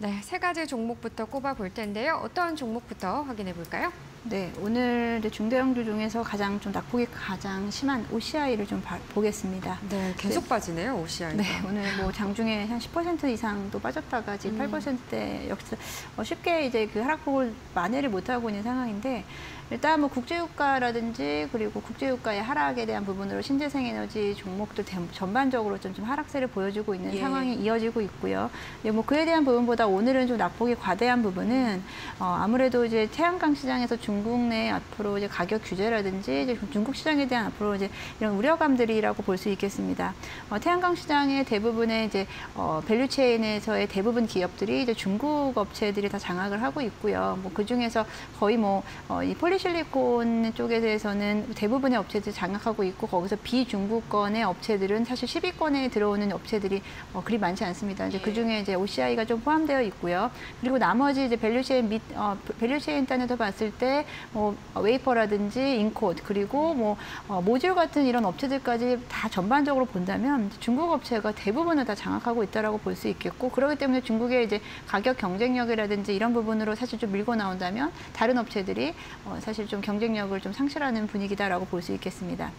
네, 세 가지 종목부터 꼽아 볼 텐데요. 어떤 종목부터 확인해 볼까요? 네, 오늘 중대형주 중에서 가장 좀 낙폭이 가장 심한 OCI를 좀 봐, 보겠습니다. 네, 계속 네. 빠지네요, OCI. 네, 오늘 뭐 장중에 한 10% 이상도 빠졌다가 지금 음. 8%대 역시 어, 쉽게 이제 그 하락폭을 만회를 못하고 있는 상황인데 일단 뭐 국제유가라든지 그리고 국제유가의 하락에 대한 부분으로 신재생에너지 종목들 전반적으로 좀, 좀 하락세를 보여주고 있는 예. 상황이 이어지고 있고요. 예, 뭐 그에 대한 부분보다 오늘은 좀 낙폭이 과대한 부분은 어, 아무래도 이제 태양광 시장에서 중국 내 앞으로 이제 가격 규제라든지 이제 중국 시장에 대한 앞으로 이제 이런 우려감들이라고 볼 수 있겠습니다. 어, 태양광 시장의 대부분의 이제 어, value chain에서의 대부분 기업들이 이제 중국 업체들이 다 장악을 하고 있고요. 뭐 그 중에서 거의 뭐이 어, 폴리 폴리실리콘 쪽에 대해서는 대부분의 업체들이 장악하고 있고 거기서 비중국권의 업체들은 사실 10위권에 들어오는 업체들이 어, 그리 많지 않습니다. 이제 예. 그 중에 이제 OCI가 좀 포함되어 있고요. 그리고 나머지 이제 value chain 밑 어, value chain 단에서 봤을 때뭐 웨이퍼라든지 잉곳 그리고 뭐 어, 모듈 같은 이런 업체들까지 다 전반적으로 본다면 중국 업체가 대부분을 다 장악하고 있다라고 볼 수 있겠고 그렇기 때문에 중국의 이제 가격 경쟁력이라든지 이런 부분으로 사실 좀 밀고 나온다면 다른 업체들이 어, 사실 좀 경쟁력을 좀 상실하는 분위기다라고 볼 수 있겠습니다.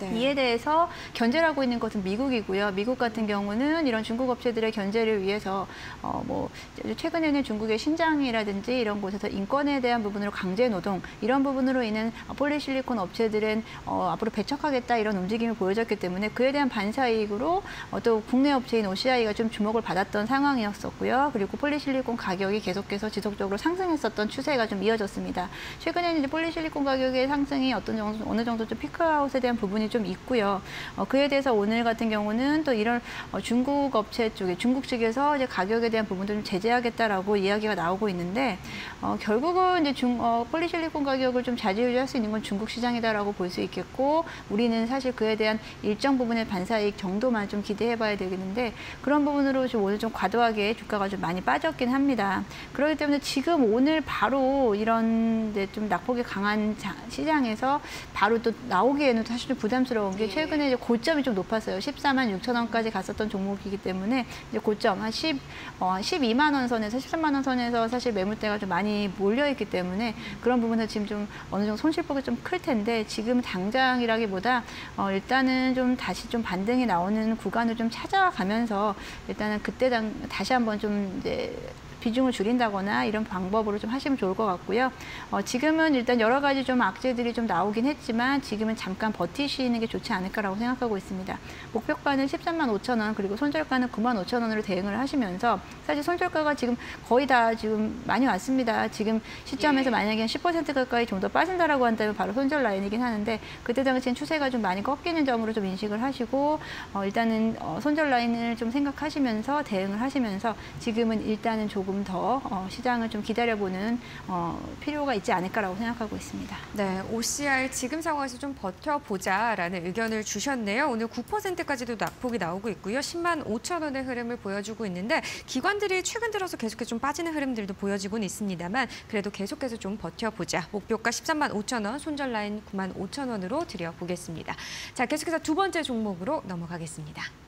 네. 이에 대해서 견제를 하고 있는 것은 미국이고요. 미국 같은 경우는 이런 중국 업체들의 견제를 위해서 어, 뭐 최근에는 중국의 신장이라든지 이런 곳에서 인권에 대한 부분으로 강제 노동 이런 부분으로 인한 폴리실리콘 업체들은 어, 앞으로 배척하겠다 이런 움직임을 보여줬기 때문에 그에 대한 반사이익으로 어, 또 국내 업체인 OCI가 좀 주목을 받았던 상황이었었고요. 그리고 폴리실리콘 가격이 계속해서 지속적으로 상승했었던 추세가 좀 이어졌습니다. 최근에는 이제 폴리실리콘 가격의 상승이 어떤 정도 어느 정도 좀 피크아웃에 대한 부분이 좀 있고요. 어, 그에 대해서 오늘 같은 경우는 또 이런 어, 중국 업체 쪽에 중국 측에서 이제 가격에 대한 부분들을 제재하겠다라고 이야기가 나오고 있는데 어, 결국은 이제 중 어, 폴리실리콘 가격을 좀 자지우지할 수 있는 건 중국 시장이다라고 볼 수 있겠고 우리는 사실 그에 대한 일정 부분의 반사이익 정도만 좀 기대해봐야 되겠는데 그런 부분으로 좀 오늘 좀 과도하게 주가가 좀 많이 빠졌긴 합니다. 그렇기 때문에 지금 오늘 바로 이런 좀 낙폭이 강한 시장에서 바로 또 나오기에는 사실 좀 부담. 부담스러운 게 예. 최근에 이제 고점이 좀 높았어요. 14만 6천 원까지 갔었던 종목이기 때문에 이제 고점 한 10, 어, 12만 원 선에서 13만 원 선에서 사실 매물대가 좀 많이 몰려 있기 때문에 그런 부분에서 지금 좀 어느 정도 손실폭이 좀 클 텐데 지금 당장이라기보다 어, 일단은 좀 다시 좀 반등이 나오는 구간을 좀 찾아가면서 일단은 그때 당, 다시 한번 좀 이제 비중을 줄인다거나 이런 방법으로 좀 하시면 좋을 것 같고요. 어, 지금은 일단 여러 가지 좀 악재들이 좀 나오긴 했지만 지금은 잠깐 버티시는 게 좋지 않을까라고 생각하고 있습니다. 목표가는 13만 5천 원 그리고 손절가는 9만 5천 원으로 대응을 하시면서 사실 손절가가 지금 거의 다 지금 많이 왔습니다. 지금 시점에서 예. 만약에 10% 가까이 좀 더 빠진다라고 한다면 바로 손절 라인이긴 하는데 그때 당시엔 추세가 좀 많이 꺾이는 점으로 좀 인식을 하시고 어, 일단은 어, 손절 라인을 좀 생각하시면서 대응을 하시면서 지금은 일단은 조금 조금 더 어, 시장을 좀 기다려보는 어, 필요가 있지 않을까라고 생각하고 있습니다. 네, OCR 지금 상황에서 좀 버텨보자라는 의견을 주셨네요. 오늘 9%까지도 낙폭이 나오고 있고요. 10만 5천 원의 흐름을 보여주고 있는데 기관들이 최근 들어서 계속해서 좀 빠지는 흐름들도 보여지고는 있습니다만 그래도 계속해서 좀 버텨보자. 목표가 13만 5천 원, 손절 라인 9만 5천 원으로 드려보겠습니다. 자, 계속해서 두 번째 종목으로 넘어가겠습니다.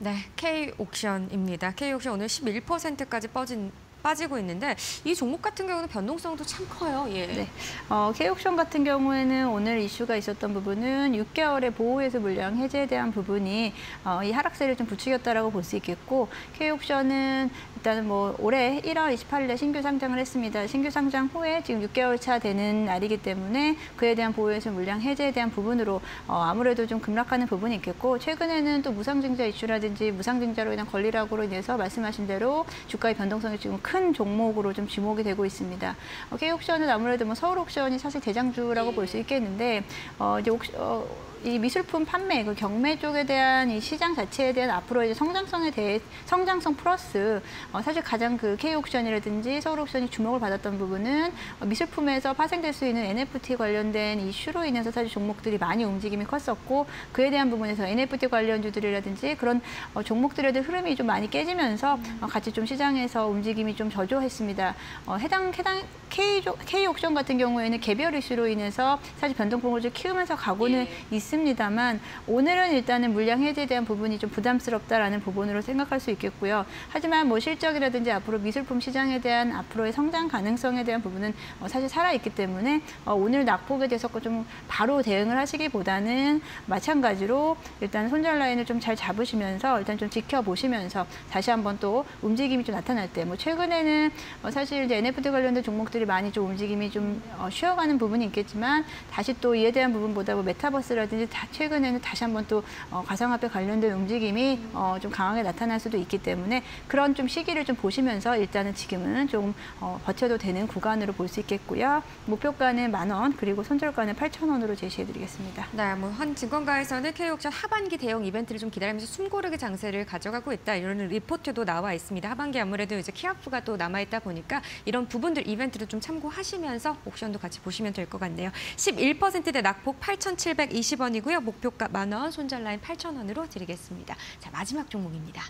네, K옥션입니다. K옥션 오늘 11%까지 빠진 빠지고 있는데 이 종목 같은 경우는 변동성도 참 커요. 예. 네. 어, K옥션 같은 경우에는 오늘 이슈가 있었던 부분은 6개월의 보호해수 물량 해제에 대한 부분이 어, 이 하락세를 좀 부추겼다라고 볼 수 있겠고 K옥션은 일단은 뭐 올해 1월 28일에 신규 상장을 했습니다. 신규 상장 후에 지금 6개월 차 되는 날이기 때문에 그에 대한 보호해수 물량 해제에 대한 부분으로 어, 아무래도 좀 급락하는 부분이 있겠고 최근에는 또 무상증자 이슈라든지 무상증자로 인한 권리락으로 인해서 말씀하신 대로 주가의 변동성이 지금 큰 종목으로 좀 주목이 되고 있습니다. 어, K옥션은 아무래도 뭐 서울 옥션이 사실 대장주라고 볼 수 있겠는데 어, 이제 옥, 어, 이 미술품 판매, 그 경매 쪽에 대한 이 시장 자체에 대한 앞으로 이제 성장성에 대해 성장성 플러스 어, 사실 가장 그 K 옥션이라든지 서울 옥션이 주목을 받았던 부분은 어, 미술품에서 파생될 수 있는 NFT 관련된 이슈로 인해서 사실 종목들이 많이 움직임이 컸었고 그에 대한 부분에서 NFT 관련주들이라든지 그런 어, 종목들에 대한 흐름이 좀 많이 깨지면서 어, 같이 좀 시장에서 움직임이 좀 저조했습니다. 어, 해당 해당 K K 옥션 같은 경우에는 개별 이슈로 인해서 사실 변동폭을 좀 키우면서 가고는 있 습니다만 오늘은 일단은 물량 해제에 대한 부분이 좀 부담스럽다라는 부분으로 생각할 수 있겠고요. 하지만 뭐 실적이라든지 앞으로 미술품 시장에 대한 앞으로의 성장 가능성에 대한 부분은 어, 사실 살아 있기 때문에 어, 오늘 낙폭에 대해서 좀 바로 대응을 하시기보다는 마찬가지로 일단 손절 라인을 좀 잘 잡으시면서 일단 좀 지켜보시면서 다시 한번 또 움직임이 좀 나타날 때 뭐 최근에는 어, 사실 이제 NFT 관련된 종목들이 많이 좀 움직임이 좀 어, 쉬어가는 부분이 있겠지만 다시 또 이에 대한 부분보다 뭐 메타버스라든지 다 최근에는 다시 한번 또 어, 가상화폐 관련된 움직임이 어, 좀 강하게 나타날 수도 있기 때문에 그런 좀 시기를 좀 보시면서 일단은 지금은 좀 어, 버텨도 되는 구간으로 볼 수 있겠고요. 목표가는 만 원, 그리고 손절가는 8천 원으로 제시해드리겠습니다. 네, 뭐 한 증권가에서는 K옥션 하반기 대형 이벤트를 좀 기다리면서 숨고르게 장세를 가져가고 있다 이런 리포트도 나와 있습니다. 하반기 아무래도 이제 키아프가 또 남아 있다 보니까 이런 부분들 이벤트를 좀 참고하시면서 옥션도 같이 보시면 될 것 같네요. 11%대 낙폭 8,720원 이고요. 목표가 만 원, 손절 라인 8,000원으로 드리겠습니다. 자, 마지막 종목입니다.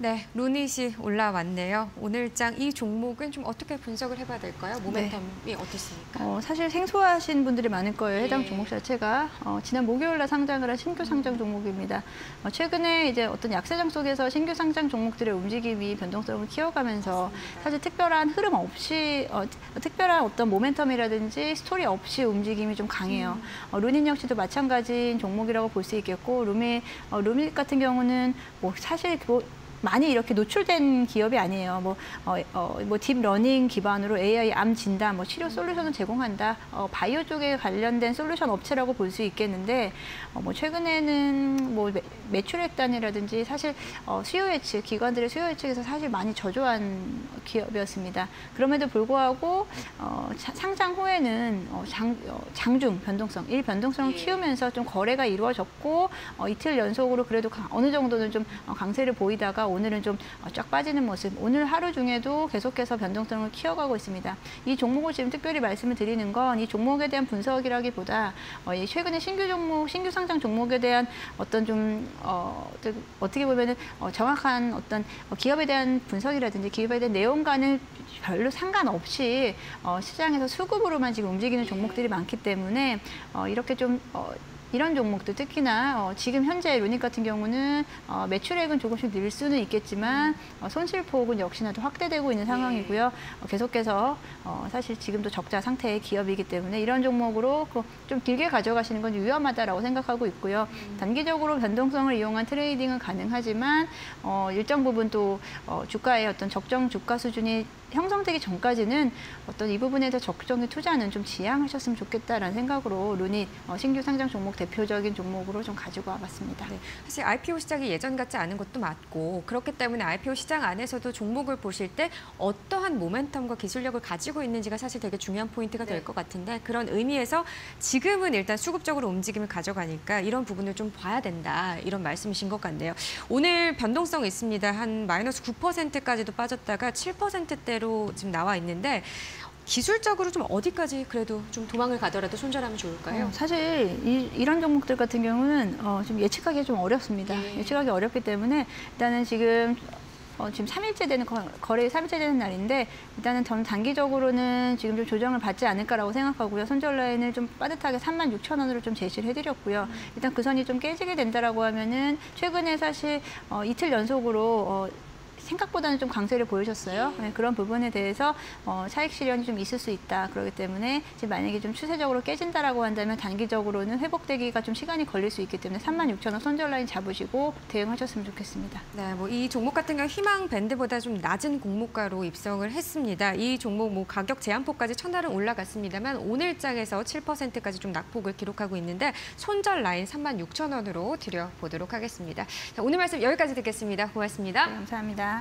네, 루닛이 올라왔네요. 오늘장 이 종목은 좀 어떻게 분석을 해봐야 될까요? 모멘텀이 어떻습니까? 어, 사실 생소하신 분들이 많을 거예요. 해당 예. 종목 자체가 어, 지난 목요일 날 상장을 한 신규 상장 종목입니다. 어, 최근에 이제 어떤 약세장 속에서 신규 상장 종목들의 움직임이 변동성을 키워가면서 사실 특별한 흐름 없이 어, 특별한 어떤 모멘텀이라든지 스토리 없이 움직임이 좀 강해요. 어, 루닛 역시도 마찬가지인 종목이라고 볼 수 있겠고 루닛 어, 루닛 같은 경우는 뭐 사실 뭐 많이 이렇게 노출된 기업이 아니에요. 뭐, 어, 어, 뭐, deep learning 기반으로 AI 암 진단, 뭐, 치료 솔루션을 제공한다. 어, 바이오 쪽에 관련된 솔루션 업체라고 볼 수 있겠는데, 어, 뭐, 최근에는 뭐, 매, 매출액 단이라든지 사실, 어, 수요 예측, 기관들의 수요 예측에서 사실 많이 저조한 기업이었습니다. 그럼에도 불구하고, 어, 차- 상장 후에는 어, 장, 어, 장중 변동성, 일 변동성을 키우면서 좀 거래가 이루어졌고, 어, 이틀 연속으로 그래도 강- 어느 정도는 좀 어, 강세를 보이다가 오늘은 좀 어, 쫙 빠지는 모습. 오늘 하루 중에도 계속해서 변동성을 키워가고 있습니다. 이 종목을 지금 특별히 말씀을 드리는 건 이 종목에 대한 분석이라기보다 어, 이 최근에 신규 종목, 신규 상장 종목에 대한 어떤 좀 어, 어떻게 보면은 어, 정확한 어떤 어, 기업에 대한 분석이라든지 기업에 대한 내용과는 별로 상관없이 어, 시장에서 수급으로만 지금 움직이는 종목들이 많기 때문에 어, 이렇게 좀 어, 이런 종목들 특히나 어, 지금 현재 루닛 같은 경우는 어, 매출액은 조금씩 늘 수는 있겠지만 어, 손실폭은 역시나 또 확대되고 있는 상황이고요. 어, 계속해서 어, 사실 지금도 적자 상태의 기업이기 때문에 이런 종목으로 그좀 길게 가져가시는 건 위험하다라고 생각하고 있고요. 단기적으로 변동성을 이용한 트레이딩은 가능하지만 어, 일정 부분 또 어, 주가의 어떤 적정 주가 수준이 형성되기 전까지는 어떤 이 부분에 대해 적정의 투자는 좀 지양하셨으면 좋겠다라는 생각으로 루닛 어, 신규 상장 종목 대표적인 종목으로 좀 가지고 와봤습니다. 네, 사실 IPO 시장이 예전 같지 않은 것도 맞고 그렇기 때문에 IPO 시장 안에서도 종목을 보실 때 어떠한 모멘텀과 기술력을 가지고 있는지가 사실 되게 중요한 포인트가 될것 같은데 그런 의미에서 지금은 일단 수급적으로 움직임을 가져가니까 이런 부분을 좀 봐야 된다 이런 말씀이신 것 같네요. 오늘 변동성 있습니다. 한 마이너스 9%까지도 빠졌다가 7%대로 지금 나와 있는데 기술적으로 좀 어디까지 그래도 좀 도망을 가더라도 손절하면 좋을까요? 어, 사실 이, 이런 종목들 같은 경우는 어, 좀 예측하기 좀 어렵습니다. 예. 예측하기 어렵기 때문에 일단은 지금 어, 지금 3일째 되는 거, 거래 3일째 되는 날인데 일단은 전 단기적으로는 지금 좀 조정을 받지 않을까라고 생각하고요. 손절 라인을 좀 빠듯하게 3만 6천 원으로 좀 제시를 해드렸고요. 일단 그 선이 좀 깨지게 된다라고 하면은 최근에 사실 어, 이틀 연속으로 어, 생각보다는 좀 강세를 보이셨어요. 네, 그런 부분에 대해서 어, 차익 실현이 좀 있을 수 있다. 그렇기 때문에 지금 만약에 좀 추세적으로 깨진다라고 한다면 단기적으로는 회복되기가 좀 시간이 걸릴 수 있기 때문에 36,000원 손절 라인 잡으시고 대응하셨으면 좋겠습니다. 네, 뭐 이 종목 같은 경우 희망 밴드보다 좀 낮은 공모가로 입성을 했습니다. 이 종목 뭐 가격 제한폭까지 첫날은 올라갔습니다만 오늘장에서 7%까지 좀 낙폭을 기록하고 있는데 손절 라인 36,000원으로 드려보도록 하겠습니다. 자, 오늘 말씀 여기까지 듣겠습니다. 고맙습니다. 네, 감사합니다.